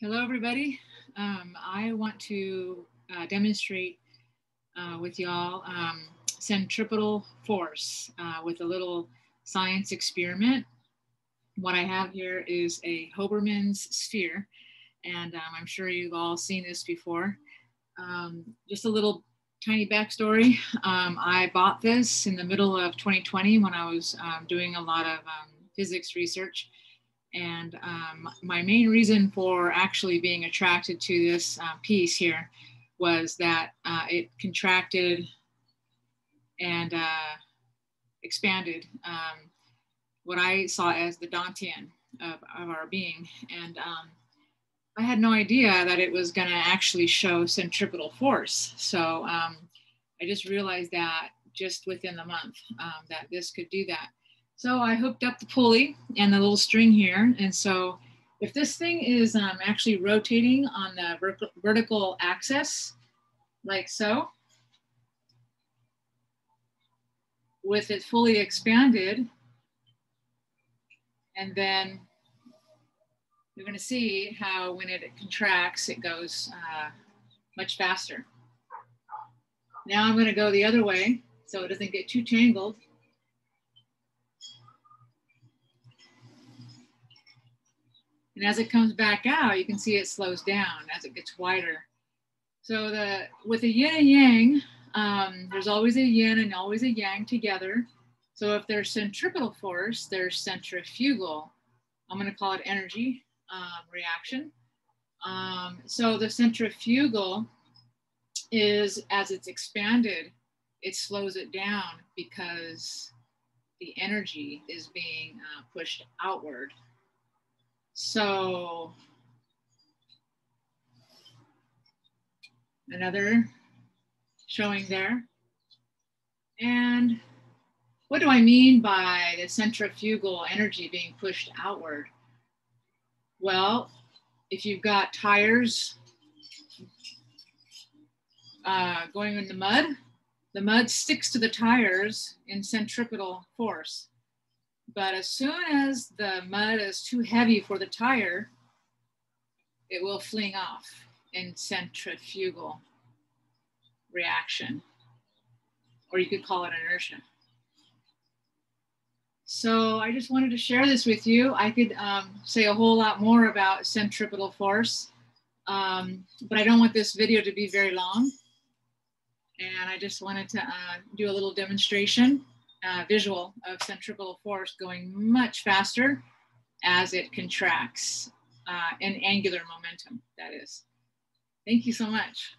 Hello, everybody. Um, I want to uh, demonstrate uh, with y'all um, centripetal force uh, with a little science experiment. What I have here is a Hoberman's sphere, and um, I'm sure you've all seen this before. Um, just a little tiny backstory. Um, I bought this in the middle of 2020 when I was um, doing a lot of physics research and um, my main reason for actually being attracted to this uh, piece here was that uh, it contracted and uh, expanded um, what I saw as the Dantian of, of our being. And um, I had no idea that it was going to actually show centripetal force. So um, I just realized that just within the month um, that this could do that. So I hooked up the pulley and the little string here. And so if this thing is um, actually rotating on the ver vertical axis, like so, with it fully expanded, and then you're gonna see how when it contracts, it goes uh, much faster. Now I'm gonna go the other way so it doesn't get too tangled. And as it comes back out, you can see it slows down as it gets wider. So the with the yin and yang, um, there's always a yin and always a yang together. So if there's centripetal force, there's centrifugal. I'm going to call it energy um, reaction. Um, so the centrifugal is as it's expanded, it slows it down because the energy is being uh, pushed outward. So another showing there. And what do I mean by the centrifugal energy being pushed outward? Well, if you've got tires uh, going in the mud, the mud sticks to the tires in centripetal force. But as soon as the mud is too heavy for the tire, it will fling off in centrifugal reaction, or you could call it inertia. So I just wanted to share this with you. I could um, say a whole lot more about centripetal force, um, but I don't want this video to be very long. And I just wanted to uh, do a little demonstration uh, visual of centripetal force going much faster as it contracts uh, in angular momentum, that is. Thank you so much.